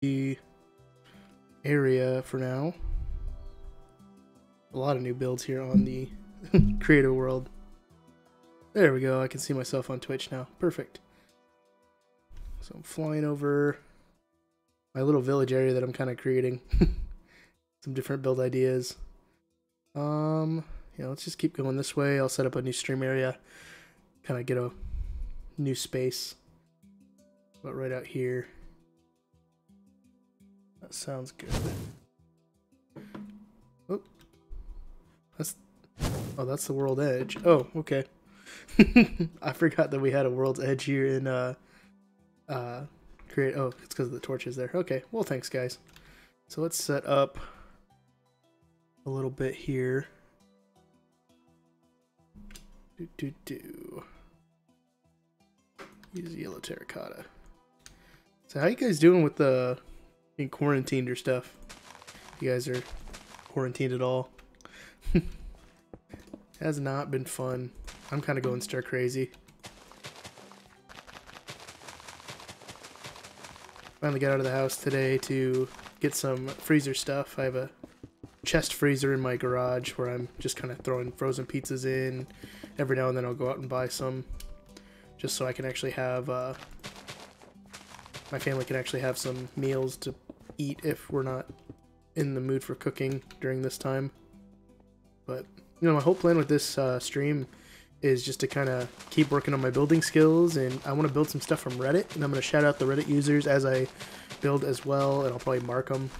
the area for now. A lot of new builds here on the creative world. There we go. I can see myself on Twitch now. Perfect. So I'm flying over my little village area that I'm kind of creating. Some different build ideas. Um, yeah, let's just keep going this way. I'll set up a new stream area. Kind of get a new space. But right out here. That sounds good. Oh. That's Oh, that's the world edge. Oh, okay. I forgot that we had a world's edge here in uh uh create oh, it's because of the torches there. Okay, well thanks guys. So let's set up a little bit here. Do do do. Use yellow terracotta. So how you guys doing with the quarantined or stuff? You guys are quarantined at all? Has not been fun. I'm kind of going stir crazy. Finally got out of the house today to get some freezer stuff. I have a chest freezer in my garage where I'm just kind of throwing frozen pizzas in. Every now and then I'll go out and buy some just so I can actually have, uh, my family can actually have some meals to eat if we're not in the mood for cooking during this time. But you know, my whole plan with this uh, stream is just to kind of keep working on my building skills, and I want to build some stuff from Reddit, and I'm going to shout out the Reddit users as I build as well, and I'll probably mark them.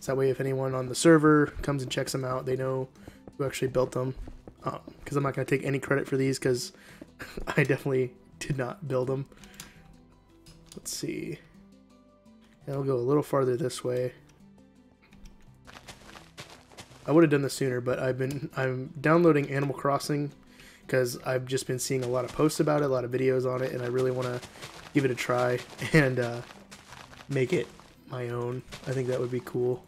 So that way, if anyone on the server comes and checks them out, they know who actually built them. Because um, I'm not going to take any credit for these, because I definitely did not build them. Let's see. And I'll go a little farther this way. I would have done this sooner, but I've been I'm downloading Animal Crossing because I've just been seeing a lot of posts about it, a lot of videos on it, and I really want to give it a try and uh, make it my own. I think that would be cool.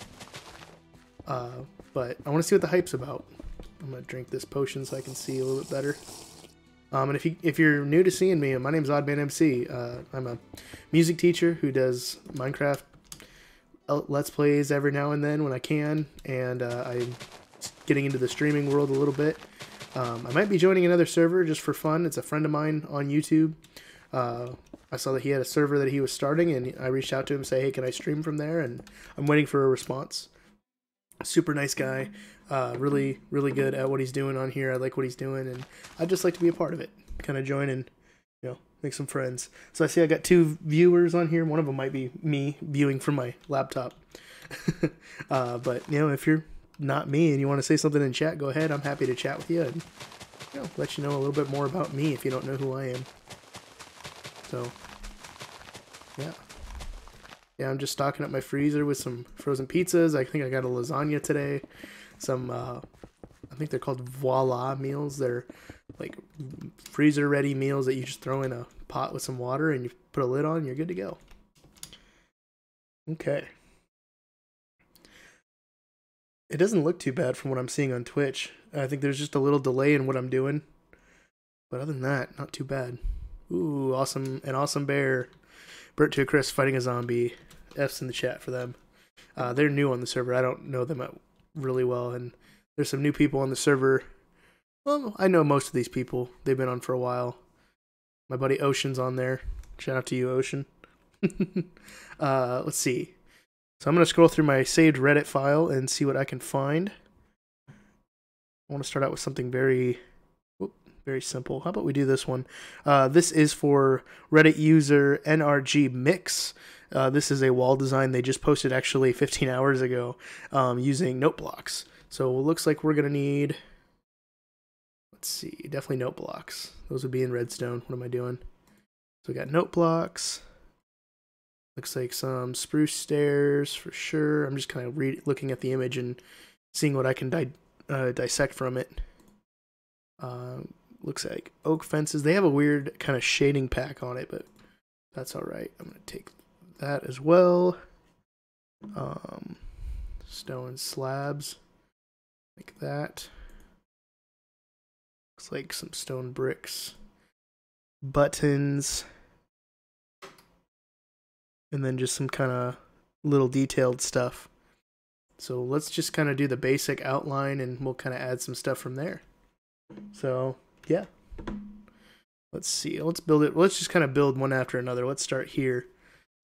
Uh, but I want to see what the hype's about. I'm gonna drink this potion so I can see a little bit better. Um, and if you if you're new to seeing me, my name's Oddman MC. Uh, I'm a music teacher who does Minecraft let's plays every now and then when I can, and uh, I'm getting into the streaming world a little bit. Um, I might be joining another server just for fun. It's a friend of mine on YouTube. Uh, I saw that he had a server that he was starting, and I reached out to him, say, "Hey, can I stream from there?" And I'm waiting for a response. Super nice guy, uh, really, really good at what he's doing on here. I like what he's doing, and I'd just like to be a part of it. Kind of join and you know make some friends. So I see I got two viewers on here. One of them might be me viewing from my laptop. uh, but you know, if you're not me and you want to say something in chat, go ahead. I'm happy to chat with you and you know, let you know a little bit more about me if you don't know who I am. So, yeah. Yeah, I'm just stocking up my freezer with some frozen pizzas. I think I got a lasagna today. Some, uh, I think they're called voila meals. They're like freezer ready meals that you just throw in a pot with some water and you put a lid on, you're good to go. Okay. It doesn't look too bad from what I'm seeing on Twitch. I think there's just a little delay in what I'm doing. But other than that, not too bad. Ooh, awesome. An awesome bear. Bert to Chris fighting a zombie. F's in the chat for them. Uh, they're new on the server. I don't know them really well. And there's some new people on the server well, I know most of these people. They've been on for a while. My buddy Ocean's on there. Shout out to you, Ocean. uh, let's see. So I'm going to scroll through my saved Reddit file and see what I can find. I want to start out with something very, very simple. How about we do this one? Uh, this is for Reddit user NRG Mix. Uh, this is a wall design they just posted actually 15 hours ago um, using note blocks. So it looks like we're going to need Let's see, definitely note blocks. Those would be in redstone. What am I doing? So we got note blocks. Looks like some spruce stairs for sure. I'm just kind of re- looking at the image and seeing what I can di- uh, dissect from it. Uh, looks like oak fences. They have a weird kind of shading pack on it, but that's all right. I'm gonna take that as well. Um, stone slabs like that. Looks like some stone bricks. Buttons. And then just some kind of little detailed stuff. So let's just kind of do the basic outline and we'll kind of add some stuff from there. So, yeah. Let's see. Let's build it. Let's just kind of build one after another. Let's start here.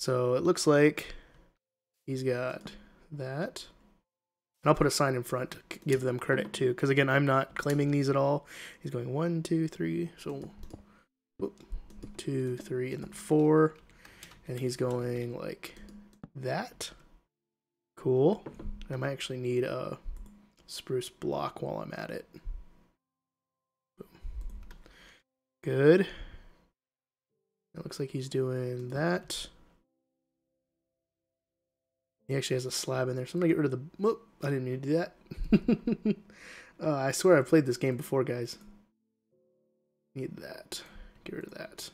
So it looks like he's got that. And I'll put a sign in front to give them credit too. Because again, I'm not claiming these at all. He's going one, two, three. So, whoop, two, three, and then four. And he's going like that. Cool. I might actually need a spruce block while I'm at it. Good. It looks like he's doing that. He actually has a slab in there, so I'm gonna get rid of the. Whoop, I didn't need to do that. uh, I swear I've played this game before, guys. Need that. Get rid of that.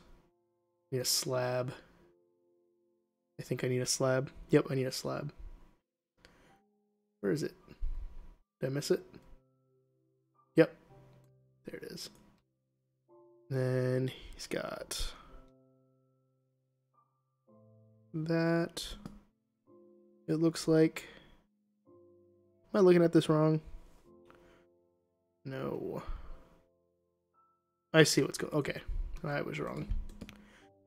Need a slab. I think I need a slab. Yep, I need a slab. Where is it? Did I miss it? Yep. There it is. Then he's got that. It looks like. Am I looking at this wrong? No. I see what's going. Okay, I was wrong.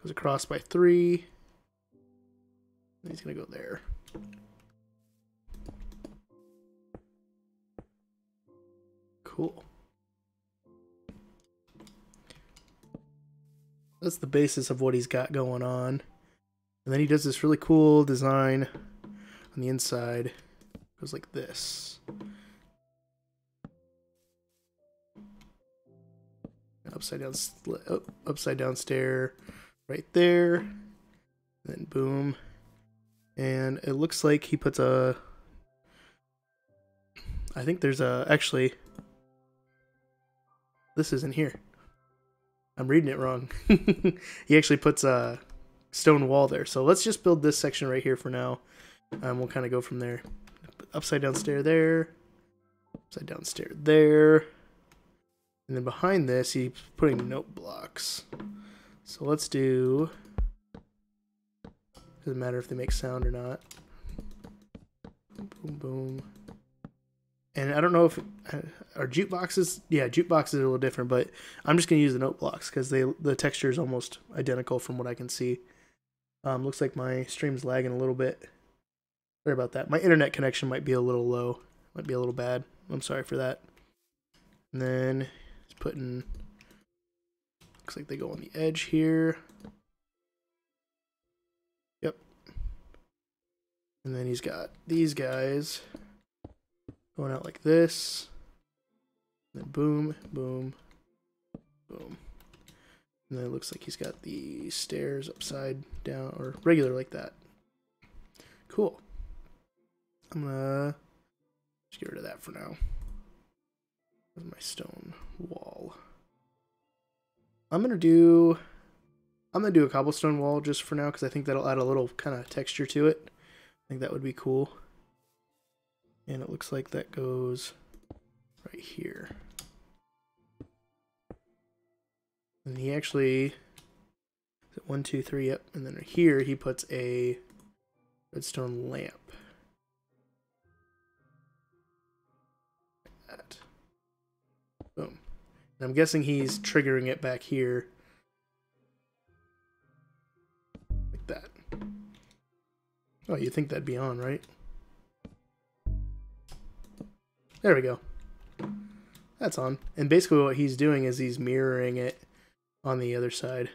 Goes across by three. He's gonna go there. Cool. That's the basis of what he's got going on. And then he does this really cool design on the inside. Goes like this. Upside down, oh, upside down stair right there. And then boom. And it looks like he puts a. I think there's a actually this isn't here. I'm reading it wrong. he actually puts a stone wall there. So let's just build this section right here for now. Um, we'll kind of go from there. Upside down stair there. Upside down stair there. And then behind this, he's putting note blocks. So let's do... Doesn't matter if they make sound or not. Boom, boom and I don't know if our jukeboxes, yeah, jukeboxes are a little different, but I'm just gonna use the note blocks because they the texture is almost identical from what I can see. Um, looks like my stream's lagging a little bit. Sorry about that. My internet connection might be a little low, might be a little bad. I'm sorry for that. And then it's putting. Looks like they go on the edge here. Yep. And then he's got these guys going out like this. Then boom, boom, boom. And then it looks like he's got the stairs upside down or regular like that. Cool. I'm gonna just get rid of that for now. My stone wall. I'm gonna do I'm gonna do a cobblestone wall just for now because I think that'll add a little kind of texture to it. I think that would be cool. And it looks like that goes right here. And he actually, one, two, three, yep. And then here he puts a redstone lamp. I'm guessing he's triggering it back here. Like that. Oh, you think that'd be on, right? There we go. That's on. And basically what he's doing is he's mirroring it on the other side.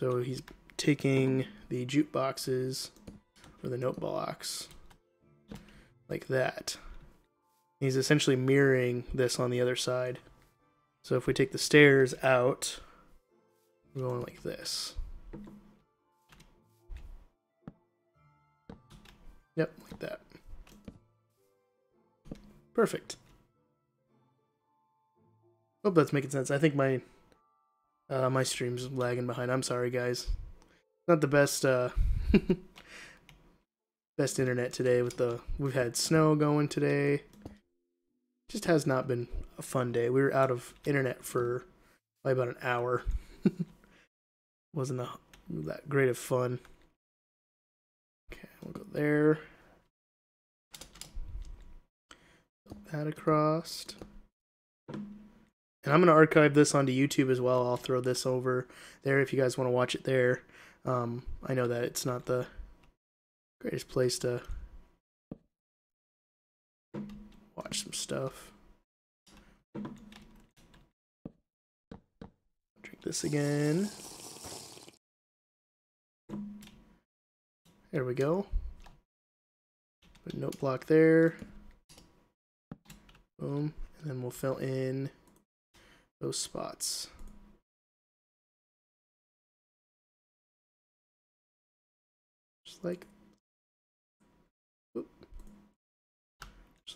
So he's taking the jukeboxes or the note box like that. He's essentially mirroring this on the other side. So if we take the stairs out, we're going like this. Yep, like that. Perfect. Hope that's making sense. I think my uh, my stream's lagging behind. I'm sorry, guys. Not the best uh, best internet today. With the we've had snow going today. Just has not been a fun day. We were out of internet for probably about an hour. Wasn't a, that great of fun. Okay, we'll go there. That across. And I'm going to archive this onto YouTube as well. I'll throw this over there if you guys want to watch it there. Um, I know that it's not the greatest place to stuff. Drink this again. There we go. Put a note block there. Boom. And then we'll fill in those spots. Just like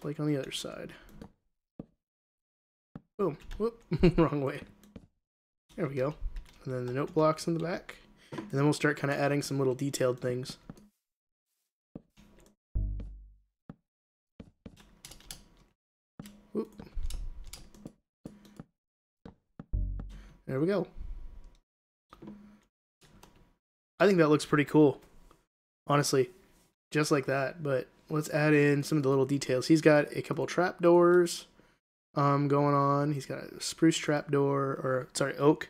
like on the other side. Boom. Whoop. Wrong way. There we go. And then the note blocks in the back. And then we'll start kind of adding some little detailed things. Whoop. There we go. I think that looks pretty cool. Honestly, just like that. But let's add in some of the little details. He's got a couple trap doors um, going on. He's got a spruce trap door, or sorry, oak.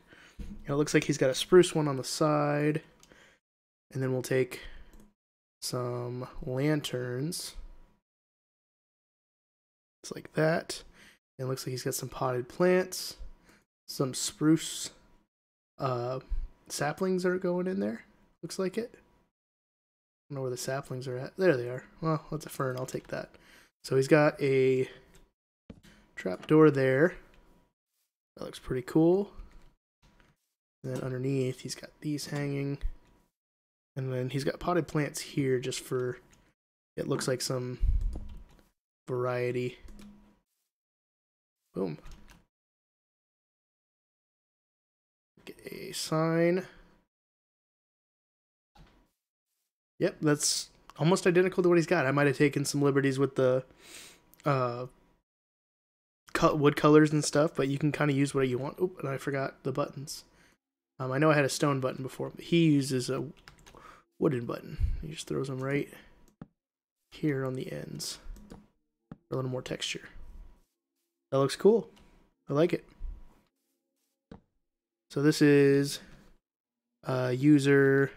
It looks like he's got a spruce one on the side. And then we'll take some lanterns. It's like that. It looks like he's got some potted plants, some spruce uh, saplings are going in there. Looks like it. Don't know where the saplings are at. There they are. Well, that's a fern. I'll take that. So he's got a trap door there. That looks pretty cool. And then underneath, he's got these hanging. And then he's got potted plants here just for, it looks like some variety. Boom. Get a sign. Yep, that's almost identical to what he's got. I might have taken some liberties with the uh, cut wood colors and stuff, but you can kind of use what you want. Oh, and I forgot the buttons. Um, I know I had a stone button before, but he uses a wooden button. He just throws them right here on the ends for a little more texture. That looks cool. I like it. So this is uh, user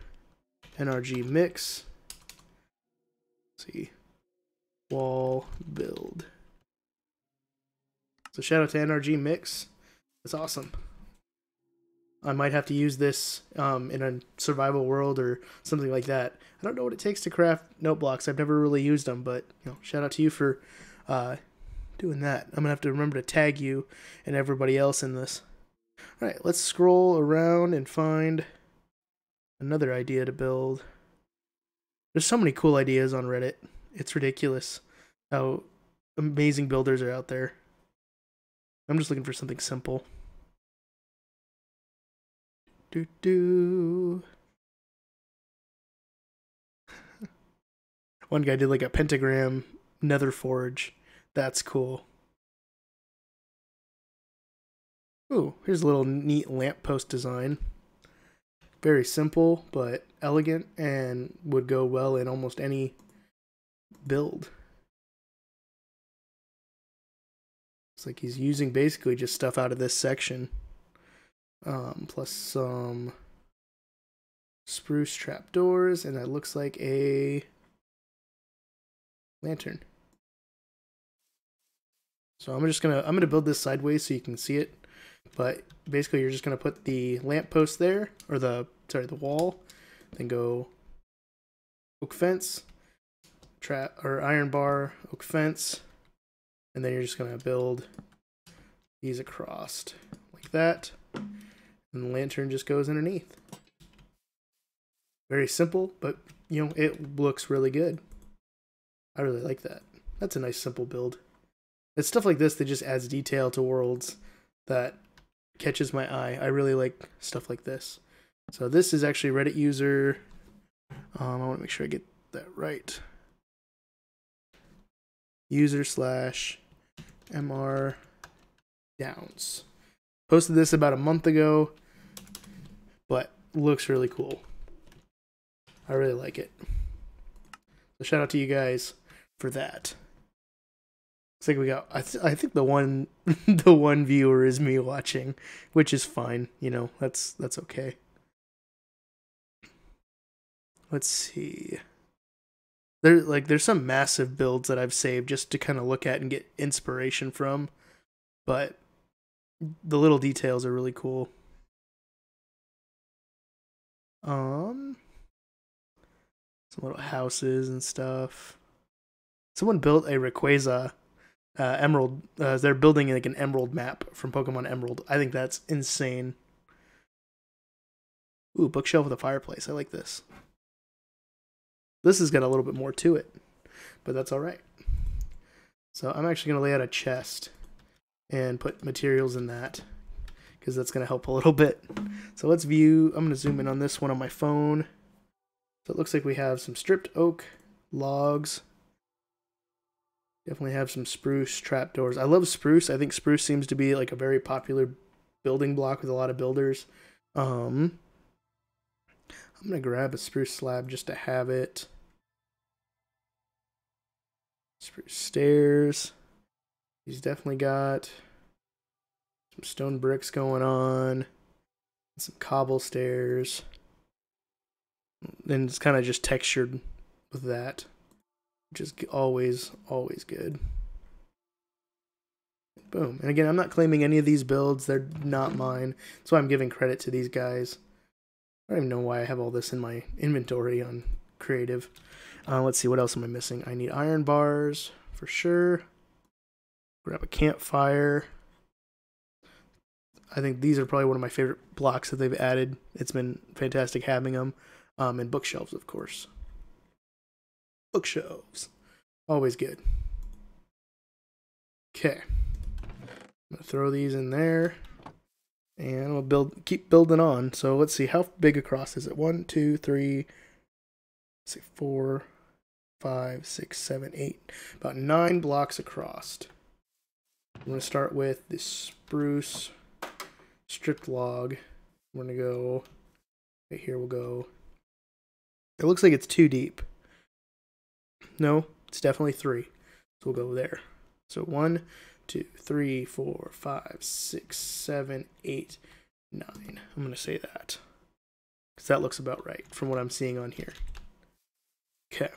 NRG mix. Let's see, wall build. So shout out to NRG mix. That's awesome. I might have to use this um, in a survival world or something like that. I don't know what it takes to craft note blocks. I've never really used them, but you know, shout out to you for uh, doing that. I'm gonna have to remember to tag you and everybody else in this. All right, let's scroll around and find another idea to build. There's so many cool ideas on Reddit. It's ridiculous how amazing builders are out there. I'm just looking for something simple. Do do. One guy did like a pentagram nether forge. That's cool. Ooh, here's a little neat lamppost design. Very simple, but elegant and would go well in almost any build. It's like he's using basically just stuff out of this section um, plus some spruce trapdoors, and that looks like a lantern. So I'm just gonna I'm gonna build this sideways so you can see it, but basically you're just gonna put the lamppost there or the sorry the wall, then go oak fence, trap or iron bar, oak fence, and then you're just gonna build these across like that and the lantern just goes underneath. Very simple, but you know, it looks really good. I really like that. That's a nice simple build. It's stuff like this that just adds detail to worlds that catches my eye. I really like stuff like this. So this is actually Reddit user. Um, I want to make sure I get that right. User slash MR Downs. Posted this about a month ago but looks really cool. I really like it. So shout out to you guys for that. Looks like we got. I, th- I think the one the one viewer is me watching, which is fine. You know, that's that's okay. Let's see. There like there's some massive builds that I've saved just to kind of look at and get inspiration from, but the little details are really cool. Um, some little houses and stuff. Someone built a Rayquaza uh, emerald. Uh, they're building like an emerald map from Pokemon Emerald. I think that's insane. Ooh, bookshelf with a fireplace. I like this. This has got a little bit more to it, but that's all right. So I'm actually going to lay out a chest and put materials in that because that's going to help a little bit. So let's view. I'm going to zoom in on this one on my phone. So it looks like we have some stripped oak logs. Definitely have some spruce trapdoors. I love spruce. I think spruce seems to be like a very popular building block with a lot of builders. Um, I'm going to grab a spruce slab just to have it. Stairs. He's definitely got some stone bricks going on. Some cobble stairs. And it's kind of just textured with that. Which is always, always good. Boom. And again, I'm not claiming any of these builds. They're not mine. So I'm giving credit to these guys. I don't even know why I have all this in my inventory on creative. Uh, let's see, what else am I missing? I need iron bars for sure. Grab a campfire. I think these are probably one of my favorite blocks that they've added. It's been fantastic having them. Um, and bookshelves, of course. Bookshelves. Always good. Okay. I'm going to throw these in there. And we'll build, keep building on. So let's see, how big across is it? One, two, three, six, four, five, six, seven, eight. About nine blocks across. I'm going to start with this spruce stripped log. We're going to go, right here we'll go. It looks like it's too deep. No, it's definitely three. So we'll go there. So one, two, three, four, five, six, seven, eight, nine. I'm going to say that. Because that looks about right from what I'm seeing on here. Okay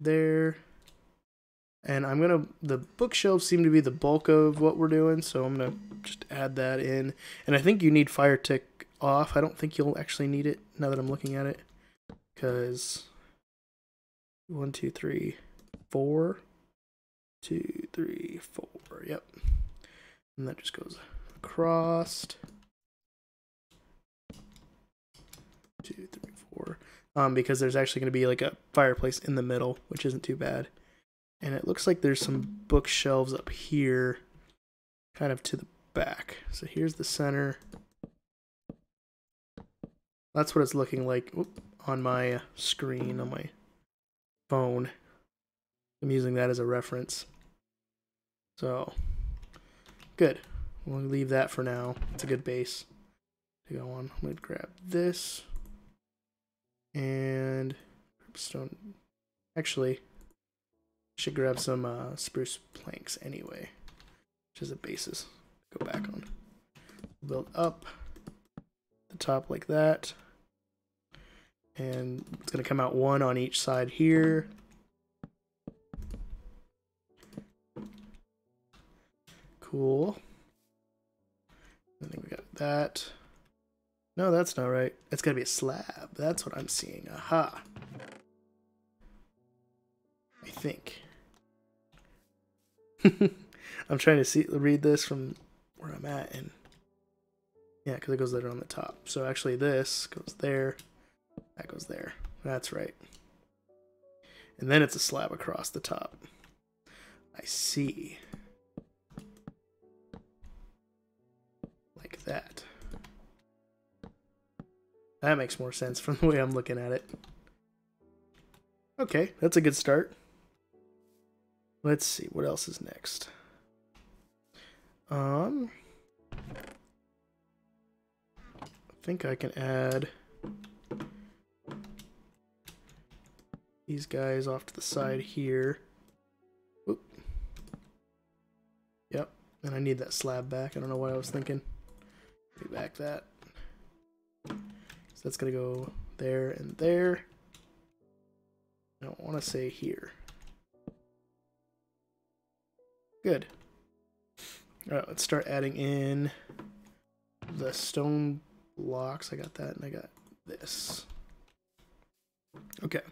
there. And I'm going to, the bookshelves seem to be the bulk of what we're doing, so I'm going to just add that in. And I think you need fire tick off. I don't think you'll actually need it now that I'm looking at it. Because one, two, three, four, two, three, four. Yep. And that just goes across. Two, three, four um, because there's actually going to be like a fireplace in the middle, which isn't too bad. And it looks like there's some bookshelves up here, kind of to the back. So here's the center. That's what it's looking like on my uh, screen on my phone. I'm using that as a reference. So, good. We'll leave that for now. It's a good base to go on. I'm going to grab this and stone. Actually, should grab some uh, spruce planks anyway, which is a basis go back on. Build up the top like that, and it's gonna come out one on each side here. Cool. I think we got that. No, that's not right. It's gotta be a slab. That's what I'm seeing. Aha. I think. I'm trying to see read this from where I'm at and yeah, because it goes there on the top. So actually this goes there. That goes there. That's right. And then it's a slab across the top. I see. That makes more sense from the way I'm looking at it. Okay, that's a good start. Let's see, what else is next? Um, I think I can add these guys off to the side here. Oop. Yep, and I need that slab back. I don't know what I was thinking. Let back that. So that's gonna go there and there. I don't want to say here. Good. Alright, let's start adding in the stone blocks. I got that, and I got this. Okay.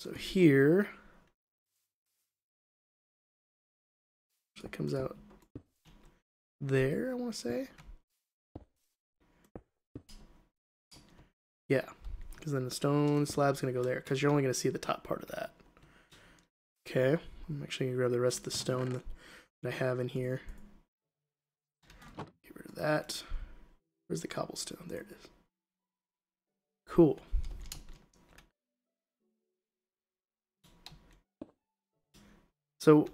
So here, it comes out there, I want to say. Yeah, because then the stone slab's going to go there, because you're only going to see the top part of that. Okay, I'm actually going to grab the rest of the stone that I have in here. Get rid of that. Where's the cobblestone? There it is. Cool. So,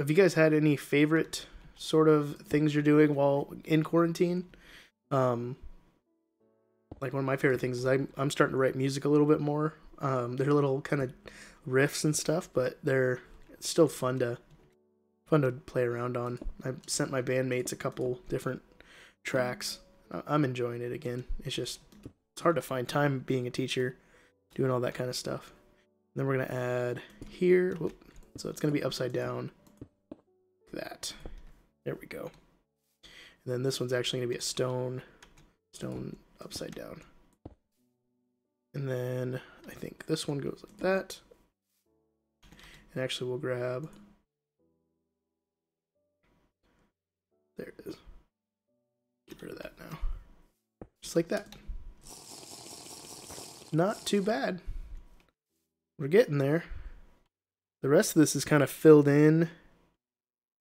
have you guys had any favorite sort of things you're doing while in quarantine? Um, like one of my favorite things is I'm I'm starting to write music a little bit more. Um, they're little kind of riffs and stuff, but they're still fun to fun to play around on. I sent my bandmates a couple different tracks. I'm enjoying it again. It's just it's hard to find time being a teacher, doing all that kind of stuff. And then we're gonna add here. Whoop, so it's gonna be upside down. Like that. There we go. And then this one's actually gonna be a stone, stone upside down. And then I think this one goes like that. And actually we'll grab there it is. Get rid of that now. Just like that. Not too bad. We're getting there. The rest of this is kind of filled in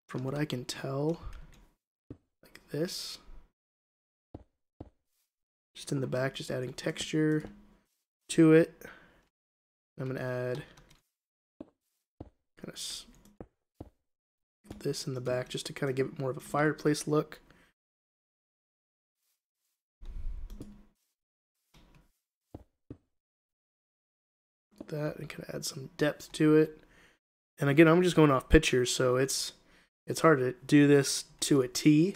from what I can tell. Like this. Just in the back, just adding texture to it. I'm going to add kind of this in the back just to kind of give it more of a fireplace look. That and kind of add some depth to it. And again, I'm just going off pictures, so it's it's hard to do this to a T,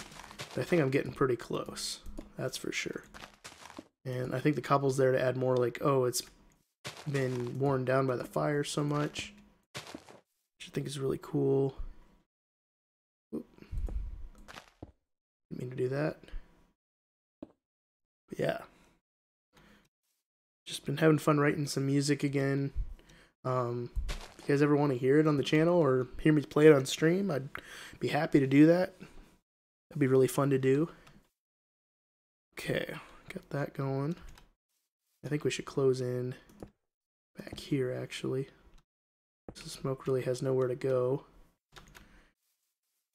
but I think I'm getting pretty close. That's for sure. And I think the cobble's there to add more like, oh, it's been worn down by the fire so much. Which I think is really cool. Oop. Didn't mean to do that. But yeah. Just been having fun writing some music again. Um, if you guys ever want to hear it on the channel or hear me play it on stream, I'd be happy to do that. That'd be really fun to do. Okay, got that going. I think we should close in back here actually. So smoke really has nowhere to go.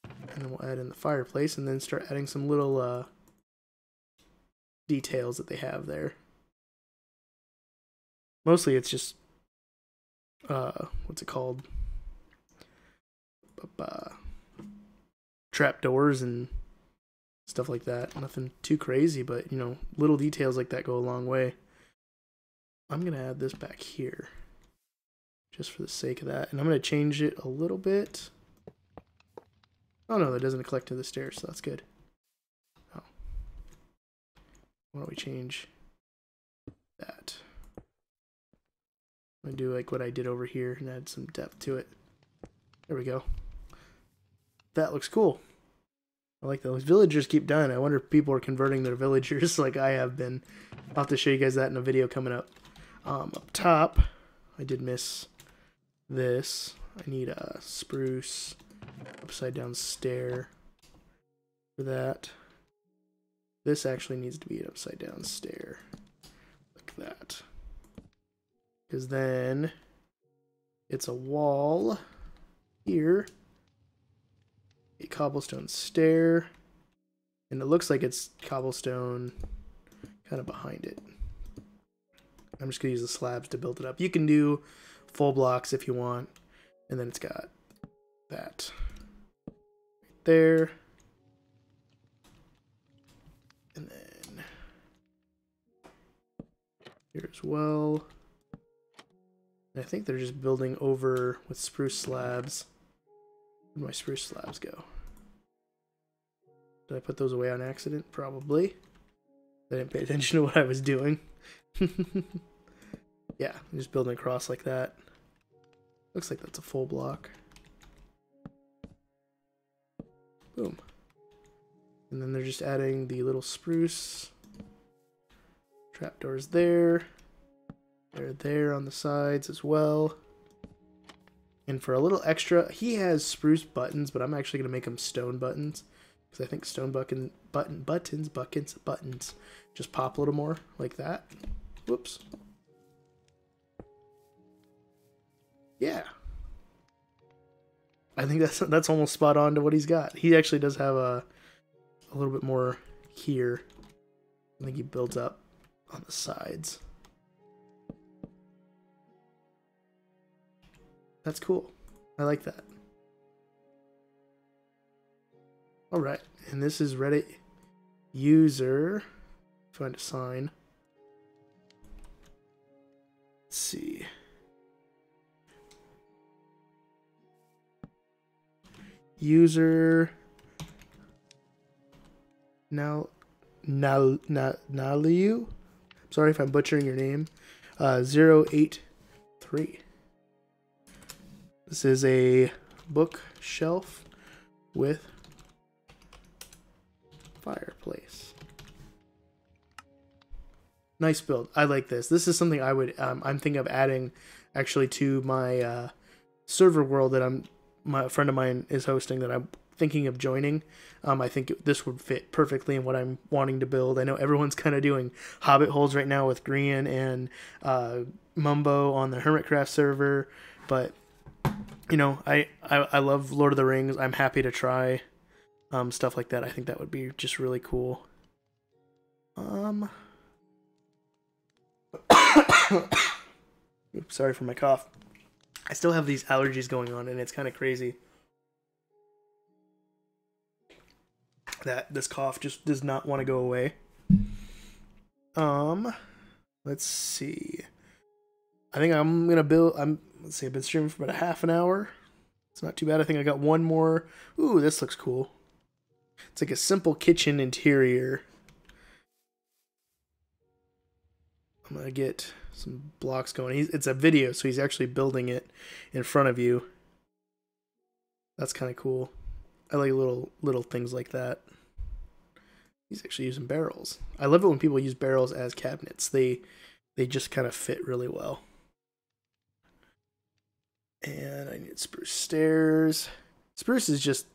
And then we'll add in the fireplace and then start adding some little uh, details that they have there. Mostly it's just, uh, what's it called? Trap doors and stuff like that. Nothing too crazy, but you know, little details like that go a long way. I'm to add this back here just for the sake of that. And I'm to change it a little bit. Oh no, that doesn't collect to the stairs, so that's good. Oh. Why don't we change that? I'm to do like what I did over here and add some depth to it. There we go. That looks cool. I like those. Villagers keep dying. I wonder if people are converting their villagers like I have been. I'll have to show you guys that in a video coming up. Um, up top, I did miss this. I need a spruce upside down stair for that. This actually needs to be an upside down stair. Like that. Because then it's a wall here, a cobblestone stair, and it looks like it's cobblestone kind of behind it. I'm just going to use the slabs to build it up. You can do full blocks if you want. And then it's got that right there. And then here as well. I think they're just building over with spruce slabs. Where'd my spruce slabs go? Did I put those away on accident? Probably. I didn't pay attention to what I was doing. yeah, I'm just building across like that. Looks like that's a full block. Boom. And then they're just adding the little spruce. Trapdoors there. They're there on the sides as well. And for a little extra, he has spruce buttons, but I'm actually going to make them stone buttons. Because I think stone button, button, buttons, buckets, buttons just pop a little more like that. Whoops. Yeah. I think that's that's almost spot on to what he's got. He actually does have a a little bit more here. I think he builds up on the sides. That's cool. I like that. All right, and this is Reddit user. Find a sign. Let's see. User now now now Naliu. Sorry if I'm butchering your name. Uh, 083. This is a bookshelf with fireplace. Nice build. I like this. This is something I would. Um, I'm thinking of adding, actually, to my uh, server world that I'm. My friend of mine is hosting that I'm thinking of joining. Um, I think this would fit perfectly in what I'm wanting to build. I know everyone's kind of doing Hobbit holes right now with Grian and uh, Mumbo on the Hermitcraft server, but you know, I, I I love Lord of the Rings. I'm happy to try um, stuff like that. I think that would be just really cool. Um. Oops, sorry for my cough. I still have these allergies going on, and it's kind of crazy that this cough just does not want to go away. Um, let's see. I think I'm gonna build. I'm let's see. I've been streaming for about a half an hour. It's not too bad. I think I got one more. Ooh, this looks cool. It's like a simple kitchen interior. I'm gonna get some blocks going. He's, it's a video, so he's actually building it in front of you. That's kind of cool. I like little little things like that. He's actually using barrels. I love it when people use barrels as cabinets. They they just kind of fit really well. And I need spruce stairs. Spruce is just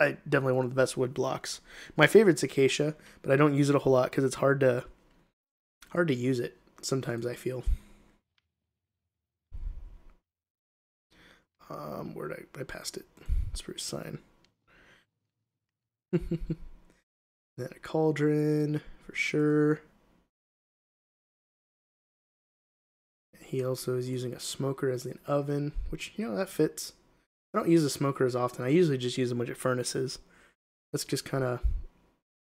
I definitely one of the best wood blocks. My favorite's acacia, but I don't use it a whole lot because it's hard to hard to use it. Sometimes I feel. Um, where did I I passed it? Spruce sign. then a cauldron for sure. He also is using a smoker as an oven, which, you know, that fits. I don't use a smoker as often. I usually just use them with furnaces. That's just kind of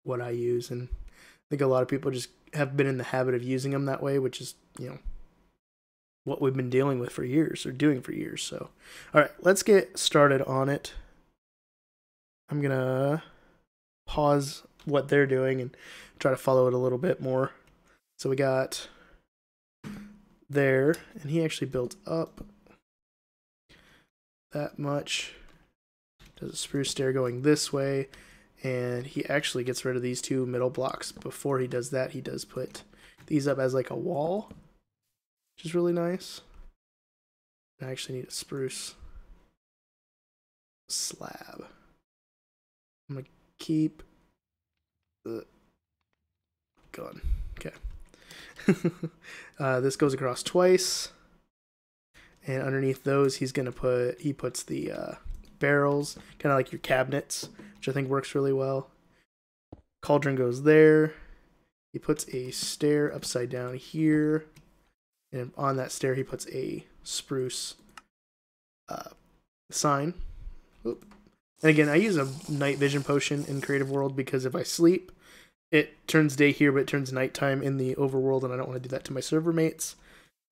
what I use. And I think a lot of people just have been in the habit of using them that way, which is, you know, what we've been dealing with for years or doing for years. So, all right, let's get started on it. I'm going to pause what they're doing and try to follow it a little bit more. So we got there, and he actually built up that much. Does a spruce stair going this way, and he actually gets rid of these two middle blocks. Before he does that, he does put these up as like a wall, which is really nice. I actually need a spruce slab. I'm gonna keep the gun. Okay. uh, this goes across twice. And underneath those, he's going to put, he puts the uh, barrels, kind of like your cabinets, which I think works really well. Cauldron goes there. He puts a stair upside down here. And on that stair, he puts a spruce uh, sign. Oop. And again, I use a night vision potion in Creative World because if I sleep, it turns day here, but it turns nighttime in the overworld, and I don't want to do that to my server mates.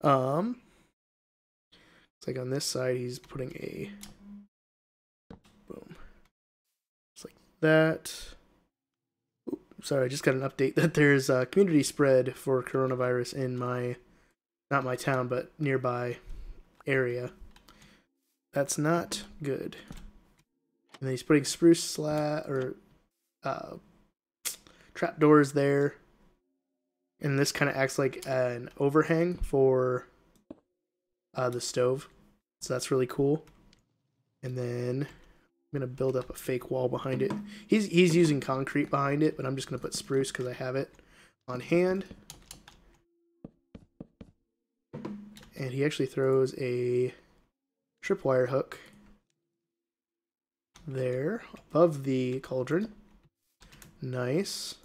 Um, It's like on this side, he's putting a boom. It's like that. Oop, sorry, I just got an update that there's a community spread for coronavirus in my, not my town, but nearby area. That's not good. And then he's putting spruce slat or uh, trapdoors there. And this kind of acts like an overhang for uh, the stove. So that's really cool. And then I'm gonna build up a fake wall behind it. He's he's using concrete behind it, but I'm just gonna put spruce because I have it on hand. And he actually throws a tripwire hook there above the cauldron. Nice.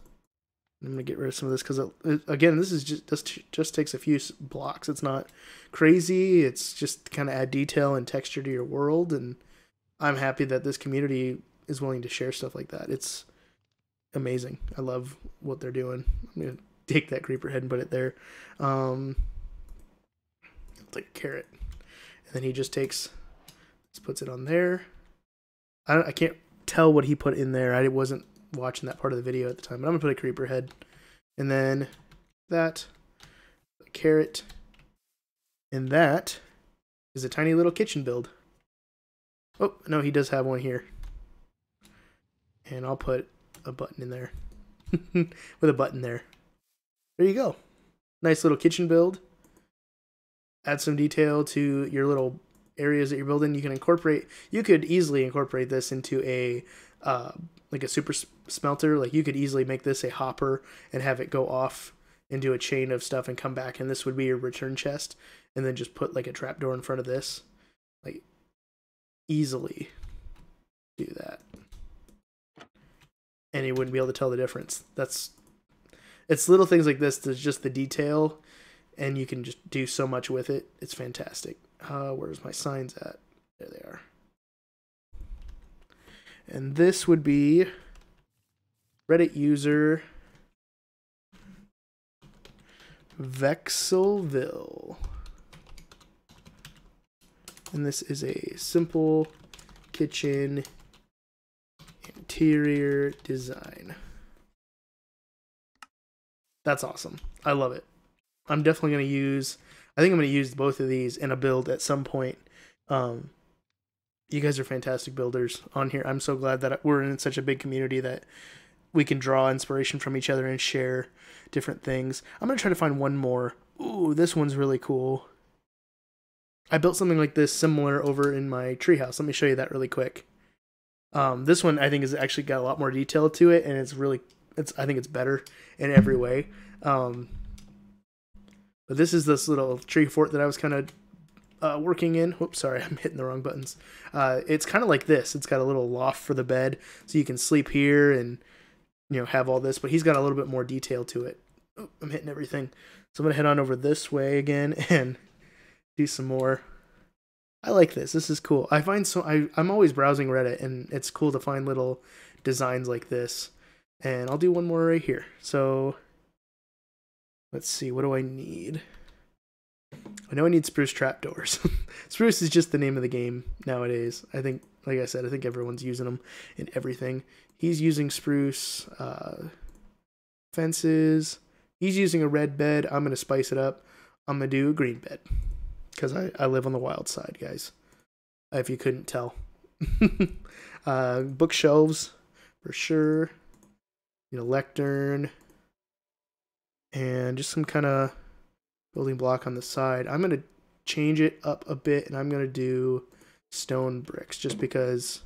I'm gonna get rid of some of this because again, this is just just just takes a few blocks. It's not crazy. It's just kind of add detail and texture to your world, and I'm happy that this community is willing to share stuff like that. It's amazing. I love what they're doing. I'm gonna take that creeper head and put it there. Um, like a carrot, and then he just takes, just puts it on there. I I can't tell what he put in there. I wasn't watching that part of the video at the time, but I'm gonna put a creeper head, and then that carrot, and that is a tiny little kitchen build. Oh no, he does have one here, and I'll put a button in there with a button there. There you go. Nice little kitchen build. Add some detail to your little areas that you're building. You can incorporate. You could easily incorporate this into a uh, like a super smelter. Like you could easily make this a hopper and have it go off into a chain of stuff and come back, and this would be your return chest. And then just put like a trapdoor in front of this, like easily do that, and you wouldn't be able to tell the difference. That's it's little things like this. That's just the detail, and you can just do so much with it. It's fantastic. Uh, where's my signs at? There they are. And this would be Reddit user Vexelville. And this is a simple kitchen interior design. That's awesome. I love it. I'm definitely going to use, I think I'm going to use both of these in a build at some point. Um, you guys are fantastic builders on here. I'm so glad that we're in such a big community that we can draw inspiration from each other and share different things. I'm going to try to find one more. Ooh, this one's really cool. I built something like this similar over in my treehouse. Let me show you that really quick. Um, this one I think has actually got a lot more detail to it, and it's really, it's I think it's better in every way. Um, but this is this little tree fort that I was kind of uh, working in. Whoops, sorry, I'm hitting the wrong buttons. Uh, it's kind of like this. It's got a little loft for the bed, so you can sleep here and you know have all this. But he's got a little bit more detail to it. Oh, I'm hitting everything. So I'm gonna head on over this way again and do some more. I like this. This is cool. I find so I I'm always browsing Reddit and it's cool to find little designs like this. And I'll do one more right here. So let's see. What do I need? I know I need spruce trapdoors. spruce is just the name of the game nowadays. I think, like I said, I think everyone's using them in everything. He's using spruce uh, fences. He's using a red bed. I'm gonna spice it up. I'm gonna do a green bed because I, I live on the wild side, guys. If you couldn't tell. uh, bookshelves for sure. You know, lectern and just some kind of building block on the side. I'm going to change it up a bit and I'm going to do stone bricks just because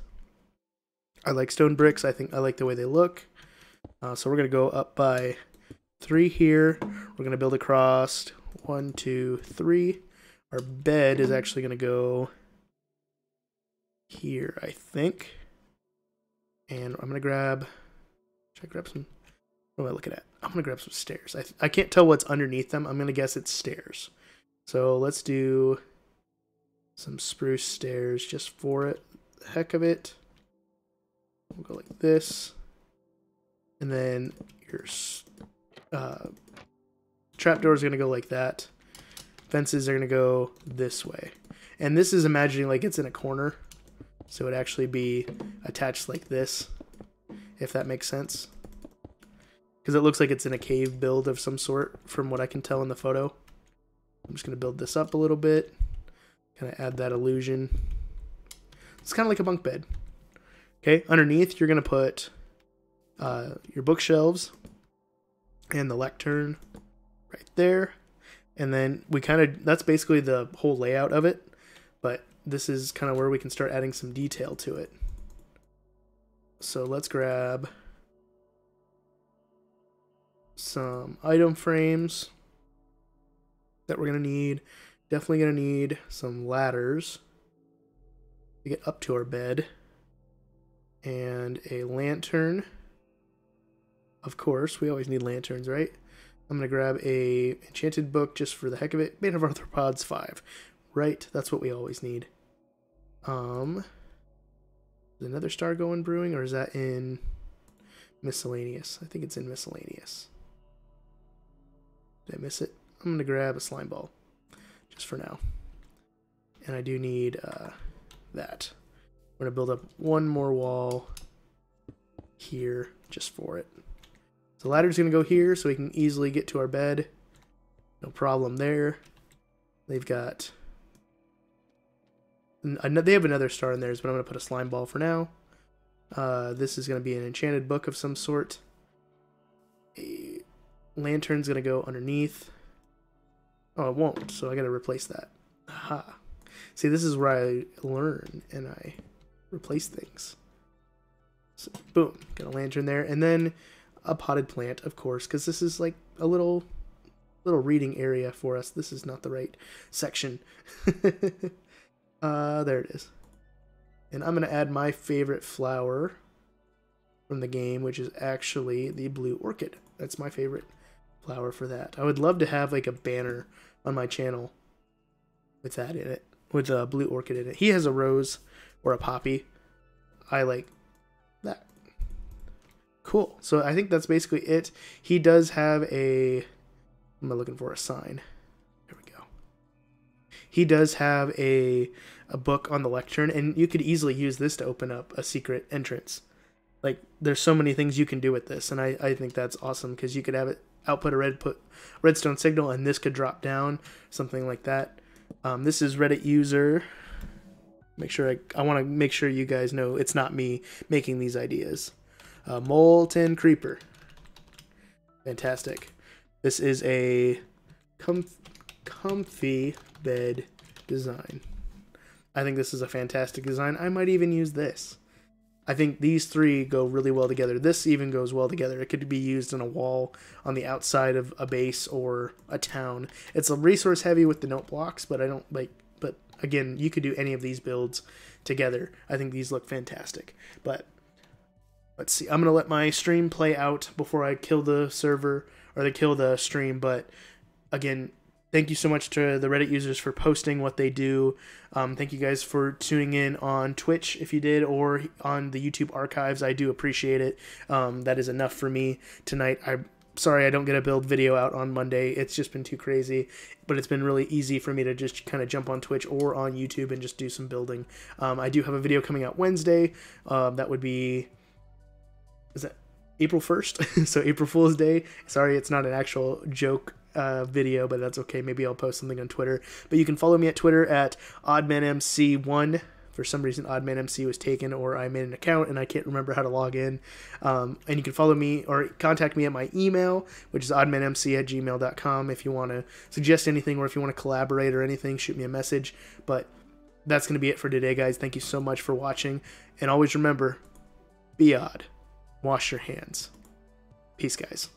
I like stone bricks. I think I like the way they look. Uh, so we're going to go up by three here. We're going to build across one, two, three. Our bed is actually going to go here, I think. And I'm going to grab, should I grab some what am I looking at? I'm gonna grab some stairs. I, I can't tell what's underneath them. I'm gonna guess it's stairs. So let's do some spruce stairs just for it. The heck of it. We'll go like this. And then your uh, trapdoors are gonna go like that. Fences are gonna go this way. And this is imagining like it's in a corner. So it would actually be attached like this, if that makes sense. Because it looks like it's in a cave build of some sort, from what I can tell in the photo. I'm just going to build this up a little bit. Kind of add that illusion. It's kind of like a bunk bed. Okay, underneath you're going to put uh, your bookshelves and the lectern right there. And then we kind of, that's basically the whole layout of it. But this is kind of where we can start adding some detail to it. So let's grab some item frames that we're going to need. Definitely going to need some ladders to get up to our bed. And a lantern. Of course, we always need lanterns, right? I'm going to grab a enchanted book just for the heck of it. Bane of Arthropods 5. Right, that's what we always need. Um, a Nether star going brewing, or is that in miscellaneous? I think it's in miscellaneous. Did I miss it? I'm going to grab a slime ball just for now. And I do need uh, that. We're going to build up one more wall here just for it. The ladder's going to go here so we can easily get to our bed. No problem there. They've got... They have a Nether star in theirs, but I'm going to put a slime ball for now. Uh, this is going to be an enchanted book of some sort. A lantern's going to go underneath. Oh, it won't, so I got to replace that. Aha. See, this is where I learn and I replace things. So, boom, got a lantern there. And then a potted plant, of course, because this is like a little little reading area for us. This is not the right section. uh, there it is. And I'm going to add my favorite flower from the game, which is actually the blue orchid. That's my favorite flower for that. I would love to have like a banner on my channel with that in it, with a blue orchid in it. He has a rose or a poppy. I like that. Cool. So I think that's basically it. He does have a. I'm I looking for a sign. There we go. He does have a a book on the lectern, and you could easily use this to open up a secret entrance. Like there's so many things you can do with this, and I I think that's awesome because you could have it output a red put redstone signal, and this could drop down something like that. Um, this is Reddit user. Make sure I I want to make sure you guys know it's not me making these ideas. Uh, Molten Creeper. Fantastic. This is a comf comfy bed design. I think this is a fantastic design. I might even use this. I think these three go really well together. This even goes well together. It could be used in a wall on the outside of a base or a town. It's a resource heavy with the note blocks, but I don't like but again, you could do any of these builds together. I think these look fantastic. But let's see. I'm gonna let my stream play out before I kill the server or they kill the stream. But again, thank you so much to the Reddit users for posting what they do. Um, thank you guys for tuning in on Twitch if you did, or on the YouTube archives. I do appreciate it. Um, that is enough for me tonight. I'm sorry I don't get a build video out on Monday. It's just been too crazy, but it's been really easy for me to just kind of jump on Twitch or on YouTube and just do some building. Um, I do have a video coming out Wednesday. Uh, that would be is that April 1st? so April Fool's Day. Sorry, it's not an actual joke uh, video, but that's okay. Maybe I'll post something on Twitter. But you can follow me at Twitter at OddManMC1. For some reason, OddManMC was taken, or I made an account and I can't remember how to log in. Um, and you can follow me or contact me at my email, which is oddmanmc at gmail.com. If you want to suggest anything or if you want to collaborate or anything, shoot me a message. But that's going to be it for today, guys. Thank you so much for watching. And always remember be odd wash your hands. Peace, guys.